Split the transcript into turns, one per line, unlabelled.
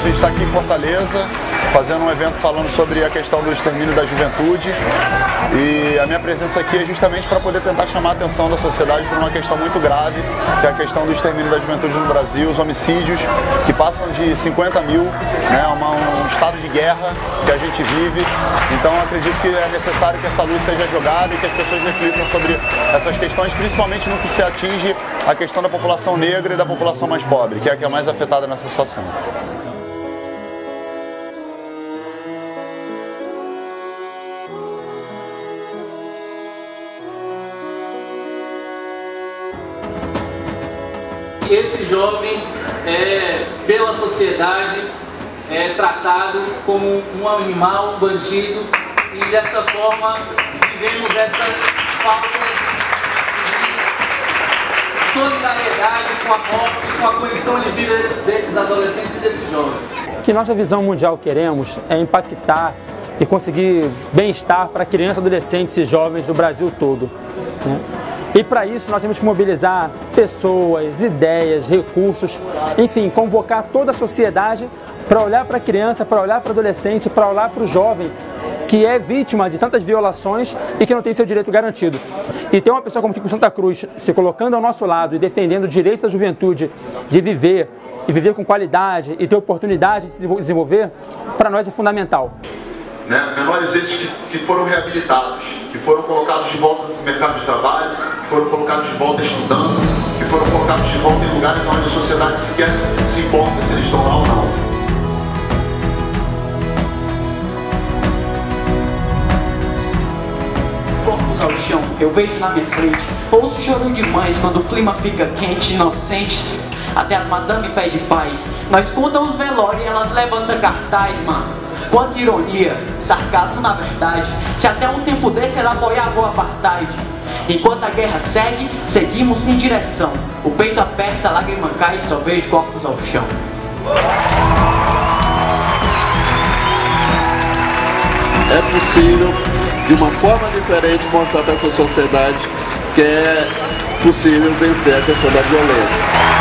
está aqui em Fortaleza, fazendo um evento falando sobre a questão do extermínio da juventude. E a minha presença aqui é justamente para poder tentar chamar a atenção da sociedade para uma questão muito grave, que é a questão do extermínio da juventude no Brasil, os homicídios, que passam de 50 mil, né, um estado de guerra que a gente vive. Então acredito que é necessário que essa luz seja jogada e que as pessoas reflitam sobre essas questões, principalmente no que se atinge a questão da população negra e da população mais pobre, que é a que é mais afetada nessa situação.
Esse jovem é, pela sociedade é tratado como um animal, um bandido e dessa forma vivemos essa falta de solidariedade com a morte, com a condição de vida desses, adolescentes e desses jovens.
O que nossa visão mundial queremos é impactar e conseguir bem-estar para crianças, adolescentes e jovens do Brasil todo. Né? E para isso nós temos que mobilizar pessoas, ideias, recursos, enfim, convocar toda a sociedade para olhar para a criança, para olhar para o adolescente, para olhar para o jovem que é vítima de tantas violações e que não tem seu direito garantido. E ter uma pessoa como Tico Santa Cruz se colocando ao nosso lado e defendendo o direito da juventude de viver e viver com qualidade e ter oportunidade de se desenvolver, para nós é fundamental.
Né? Menores esses que, que foram reabilitados, que foram colocados de volta no mercado de trabalho, foram colocados de volta estudando, que foram colocados de volta em lugares onde a sociedade sequer se importa se eles estão lá ou não.
ao chão, eu vejo na minha frente. Ouço choro de mães quando o clima fica quente, inocentes. Até as madame pede paz. Nós contam os velórios e elas levantam cartaz, mano. Quanta ironia, sarcasmo na verdade. Se até um tempo desse ela apoiava o apartheid. Enquanto a guerra segue, seguimos sem direção. O peito aperta, a lágrima cai e só vejo corpos ao chão.
É possível de uma forma diferente mostrar para essa sociedade que é possível vencer a questão da violência.